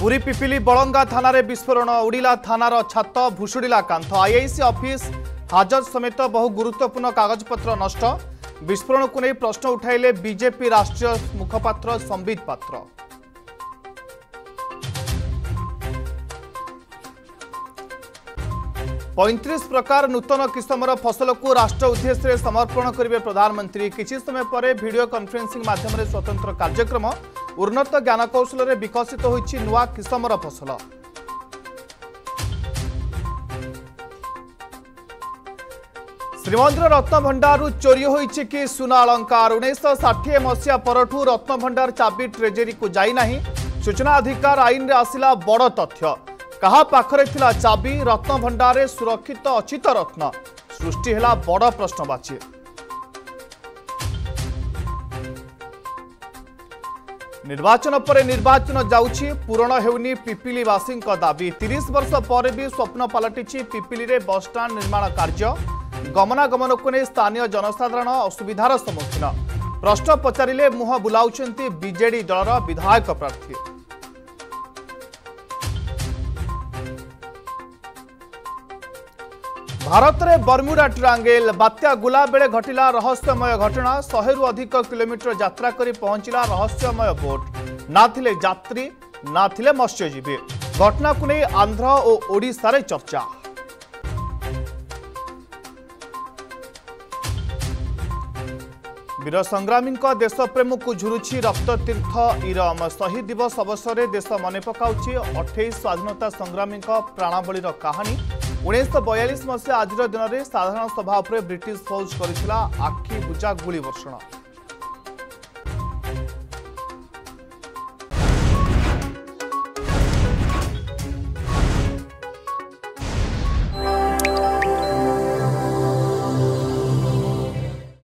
ପୁରୀ ପିପିଲି ବଳଙ୍ଗା ଥାନାରେ ବିସ୍ଫୋରଣ ଉଡ଼ିଲା ଥାନାର ଛାତ ଭୁଷୁଡ଼ିଲା କାନ୍ଥ ଆଇଆଇସି ଅଫିସ୍ ହାଜତ ସମେତ ବହୁ ଗୁରୁତ୍ୱପୂର୍ଣ୍ଣ କାଗଜପତ୍ର ନଷ୍ଟ ବିସ୍ଫୋରଣକୁ ନେଇ ପ୍ରଶ୍ନ ଉଠାଇଲେ ବିଜେପି ରାଷ୍ଟ୍ରୀୟ ମୁଖପାତ୍ର ସମ୍ବିତ ପାତ୍ର ପଇଁତିରିଶ ପ୍ରକାର ନୂତନ କିସମର ଫସଲକୁ ରାଷ୍ଟ୍ର ଉଦ୍ଦେଶ୍ୟରେ ସମର୍ପଣ କରିବେ ପ୍ରଧାନମନ୍ତ୍ରୀ କିଛି ସମୟ ପରେ ଭିଡ଼ିଓ କନଫରେନ୍ସିଂ ମାଧ୍ୟମରେ ସ୍ୱତନ୍ତ୍ର କାର୍ଯ୍ୟକ୍ରମ ଉନ୍ନତ ଜ୍ଞାନକୌଶଳରେ ବିକଶିତ ହୋଇଛି ନୂଆ କିସମର ଫସଲ ଶ୍ରୀମନ୍ଦିର ରତ୍ନଭଣ୍ଡାରରୁ ଚୋରି ହୋଇଛି କି ସୁନା ଅଳଙ୍କାର ଉଣେଇଶହ ଷାଠିଏ ମସିହା ପରଠୁ ରତ୍ନଭଣ୍ଡାର ଚାବି ଟ୍ରେଜେରୀକୁ ଯାଇନାହିଁ ସୂଚନା ଅଧିକାର ଆଇନରେ ଆସିଲା ବଡ଼ ତଥ୍ୟ କାହା ପାଖରେ ଥିଲା ଚାବି ରତ୍ନଭଣ୍ଡାରରେ ସୁରକ୍ଷିତ ଅଛି ତ ରତ୍ନ ସୃଷ୍ଟି ହେଲା ବଡ଼ ପ୍ରଶ୍ନବାଚୀ ନିର୍ବାଚନ ପରେ ନିର୍ବାଚନ ଯାଉଛି ପୂରଣ ହେଉନି ପିପିଲିବାସୀଙ୍କ ଦାବି ତିରିଶ ବର୍ଷ ପରେ ବି ସ୍ୱପ୍ନ ପାଲଟିଛି ପିପିଲିରେ ବସ୍ଷ୍ଟାଣ୍ଡ ନିର୍ମାଣ କାର୍ଯ୍ୟ ଗମନାଗମନକୁ ନେଇ ସ୍ଥାନୀୟ ଜନସାଧାରଣ ଅସୁବିଧାର ସମ୍ମୁଖୀନ ପ୍ରଶ୍ନ ପଚାରିଲେ ମୁହଁ ବୁଲାଉଛନ୍ତି ବିଜେଡି ଦଳର ବିଧାୟକ ପ୍ରାର୍ଥୀ भारत भारतले बर्मुडा ट्राङ्गेल् बात्या गुलाब बेला घटला रहस्यमय घटना शे अधिक किलोमीटर किमिटर करी पहुँचा रहस्यमय भोट नी आंध्र घटनाको नै रे चर्चा वीर संग्रामी देशप्रेमको झुरुची रक्त तीर्थ इरम शहीद दिवस अवसर अवसरले देश मनै पकाउँछ अठै स्वाधीनता संग्रामी प्राणवली र कहाँ ଉଣେଇଶହ ବୟାଳିଶ ମସିହା ଆଜିର ଦିନରେ ସାଧାରଣ ସଭା ଉପରେ ବ୍ରିଟିଶ ଫୌଜ କରିଥିଲା ଆଖିବୁଜା ଗୁଳିବର୍ଷଣ